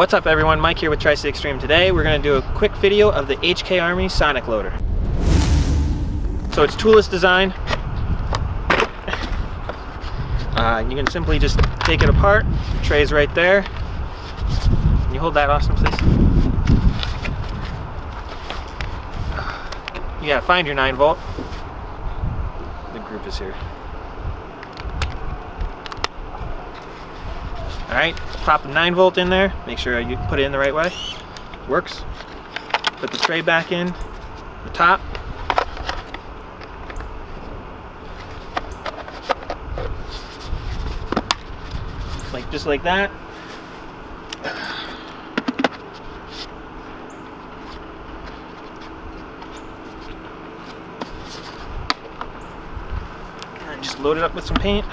What's up everyone, Mike here with Tri-City Extreme. Today we're going to do a quick video of the HK Army Sonic Loader. So it's toolless design. Uh, you can simply just take it apart, tray's right there. Can you hold that Austin please? You gotta find your 9 volt. The group is here. All right, pop the 9 volt in there. Make sure you put it in the right way. Works. Put the tray back in, the top. Like just like that. And just load it up with some paint.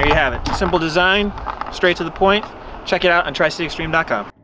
There you have it. Simple design, straight to the point. Check it out on tricityextreme.com.